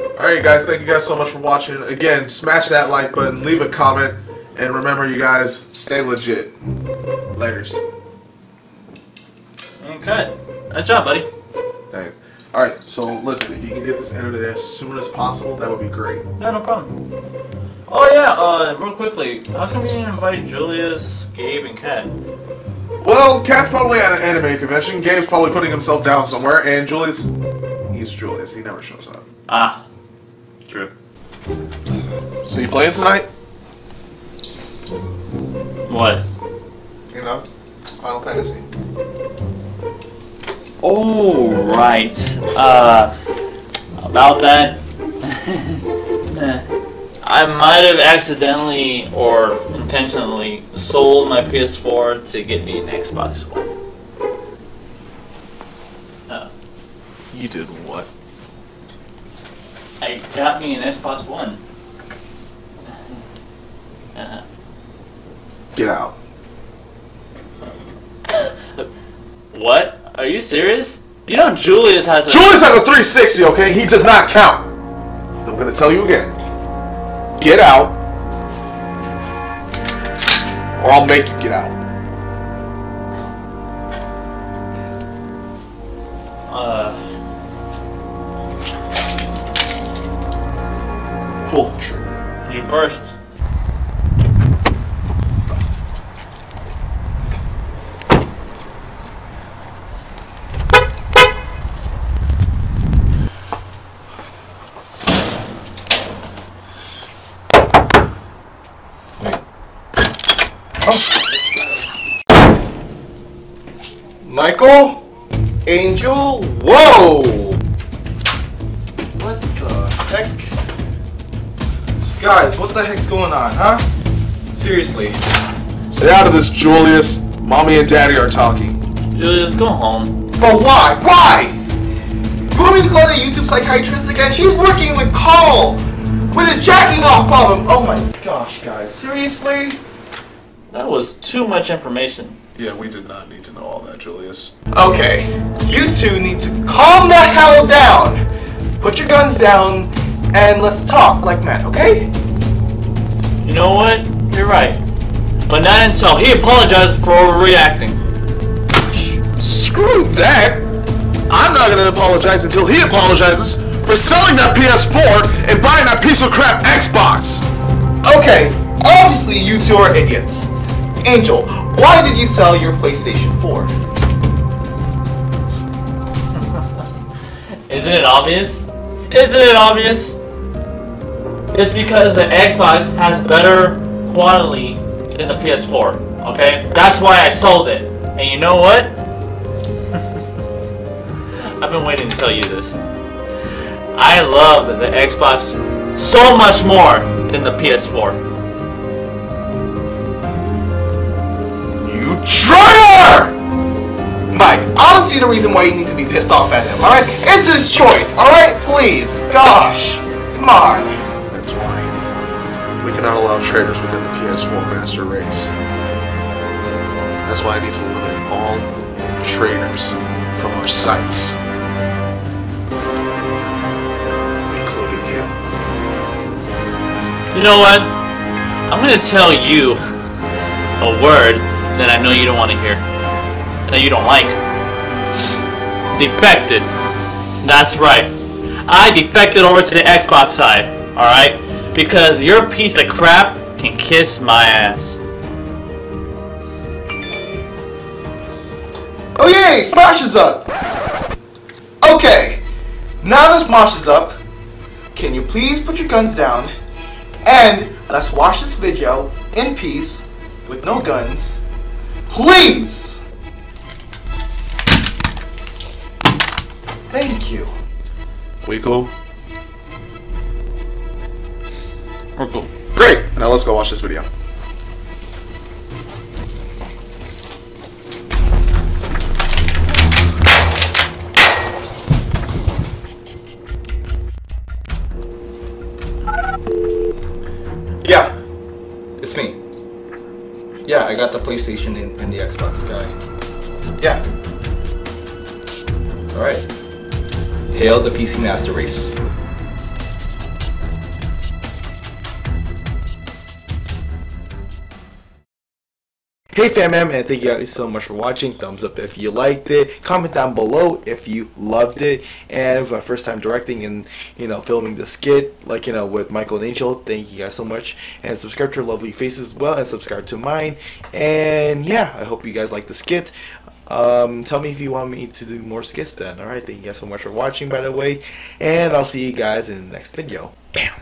Alright, guys, thank you guys so much for watching. Again, smash that like button, leave a comment, and remember, you guys, stay legit. Laters. Okay. Nice job, buddy. Thanks. Alright, so listen, if you can get this edited as soon as possible, that would be great. Yeah, no problem. Oh yeah, uh, real quickly, how come you didn't invite Julius, Gabe, and Kat? Well, Cat's probably at an anime convention, Gabe's probably putting himself down somewhere, and Julius, he's Julius, he never shows up. Ah, true. So you playing tonight? What? You know, Final Fantasy. Oh, right. Uh, about that. I might have accidentally or intentionally sold my PS4 to get me an Xbox One. You did what? I got me an Xbox One. Uh, Get out. what? Are you serious? You know Julius has a. Julius has a 360, okay? He does not count. I'm gonna tell you again. Get out. Or I'll make you get out. First. Michael? Angel? Whoa! Guys, what the heck's going on, huh? Seriously. Stay out of this, Julius. Mommy and Daddy are talking. Julius, go home. But why? Why? You want me to call the YouTube psychiatrist again? She's working with Carl! With his jacking off problem! Oh my gosh, guys. Seriously? That was too much information. Yeah, we did not need to know all that, Julius. Okay, you two need to calm the hell down. Put your guns down and let's talk like men, okay? You know what? You're right. But not until he apologizes for reacting. Screw that! I'm not gonna apologize until he apologizes for selling that PS4 and buying that piece of crap Xbox! Okay, obviously you two are idiots. Angel, why did you sell your PlayStation 4? Isn't it obvious? Isn't it obvious? It's because the Xbox has better quality than the PS4. Okay? That's why I sold it. And you know what? I've been waiting to tell you this. I love the Xbox so much more than the PS4. You traitor! Mike, I don't see the reason why you need to be pissed off at him, alright? It's his choice, alright? Please, gosh. Come on. We cannot allow traitors within the PS4 master race. That's why I need to eliminate all traitors from our sites. Including you. You know what? I'm gonna tell you a word that I know you don't want to hear. That you don't like. Defected. That's right. I defected over to the Xbox side. Alright? Because your piece of crap can kiss my ass. Oh yay, Smosh is up! Okay, now that Smosh is up, can you please put your guns down and let's watch this video in peace with no guns. Please! Thank you. We cool? We're cool. Great! Now let's go watch this video. Yeah, it's me. Yeah, I got the PlayStation and, and the Xbox guy. Yeah. Alright. Hail the PC Master Race. Hey fam, and thank you guys so much for watching. Thumbs up if you liked it. Comment down below if you loved it. And it was my first time directing and you know filming the skit, like you know with Michael and Angel. Thank you guys so much, and subscribe to Lovely Faces as well, and subscribe to mine. And yeah, I hope you guys like the skit. Um, tell me if you want me to do more skits then. Alright, thank you guys so much for watching by the way. And I'll see you guys in the next video. Bam!